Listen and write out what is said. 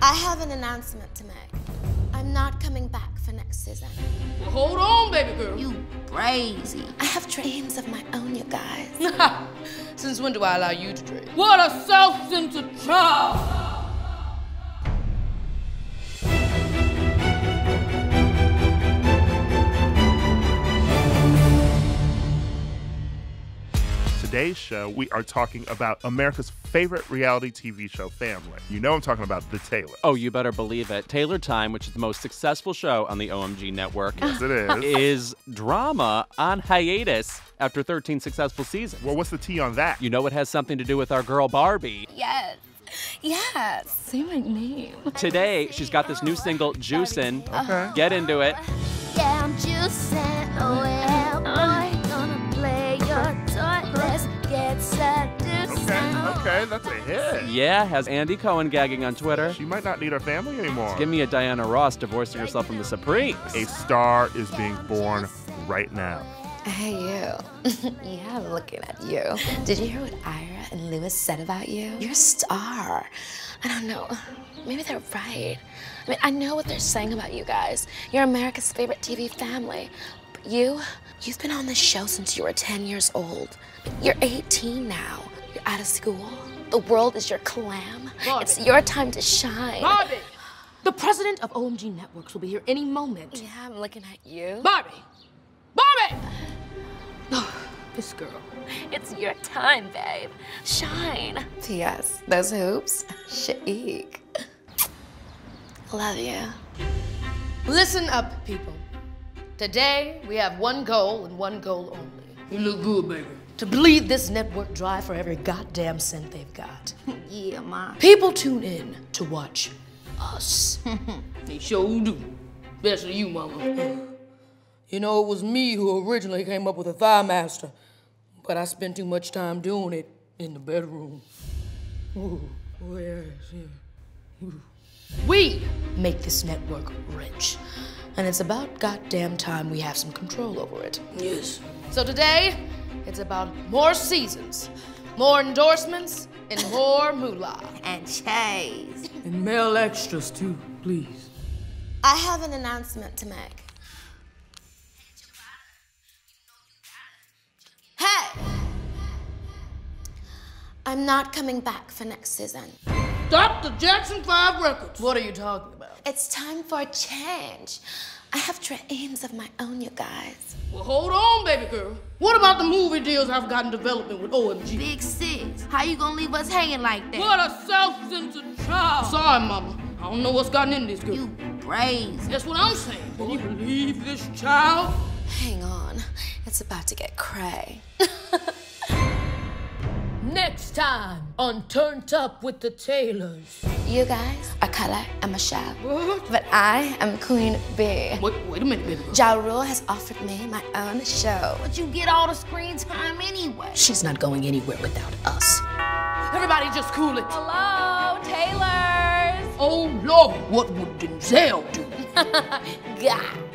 I have an announcement to make. I'm not coming back for next season. Well, hold on, baby girl. You crazy. I have dreams of my own, you guys. Since when do I allow you to dream? What a self-centered child! Today's show, we are talking about America's favorite reality TV show, Family. You know I'm talking about The Taylor. Oh, you better believe it. Taylor Time, which is the most successful show on the OMG network, Yes, it is. is drama on hiatus after 13 successful seasons. well, what's the tea on that? You know it has something to do with our girl Barbie. Yes. Yes. Say my name. Today, she's got this new single, Juicin'. Okay. Get into it. Yeah, I'm juicing. Oh, yeah, Okay, okay, that's a hit. Yeah, has Andy Cohen gagging on Twitter. She might not need her family anymore. Give me a Diana Ross divorcing herself from the Supremes. a star is being born right now. Hey, you. yeah, I'm looking at you. Did you hear what Ira and Lewis said about you? You're a star. I don't know. Maybe they're right. I mean, I know what they're saying about you guys. You're America's favorite TV family. But you, you've been on this show since you were 10 years old. You're 18 now. You're out of school. The world is your clam. Bobby. It's your time to shine. Barbie! The president of OMG Networks will be here any moment. Yeah, I'm looking at you. Barbie! Barbie! Oh, this girl. It's your time, babe. Shine. P.S. Those hoops, chic. Love you. Listen up, people. Today, we have one goal and one goal only. You look good, baby. To bleed this network dry for every goddamn cent they've got. Yeah, ma. People tune in to watch us. they sure do. Especially you, mama. You know, it was me who originally came up with a thigh master, but I spent too much time doing it in the bedroom. Ooh, oh, yes, yeah. We make this network rich, and it's about goddamn time we have some control over it. Yes. So today, it's about more seasons, more endorsements, and more moolah. And Chase. And male extras too, please. I have an announcement to make. Hey! I'm not coming back for next season. Stop the Jackson 5 records. What are you talking about? It's time for a change. I have dreams of my own, you guys. Well, hold on, baby girl. What about the movie deals I've got in development with OMG? Big Six. How you gonna leave us hanging like that? What a self-centered child. Sorry, mama. I don't know what's gotten into this girl. You crazy. That's what I'm saying. Can you believe this child? Hang on. It's about to get cray. Next time on Turnt Up with the Taylors. You guys are Kelly and Michelle. What? But I am Queen Bee. Wait, wait a minute, baby. Ja Rule has offered me my own show. But you get all the screen time anyway. She's not going anywhere without us. Everybody just cool it. Hello, Taylors. Oh, Lord, what would Denzel do? God.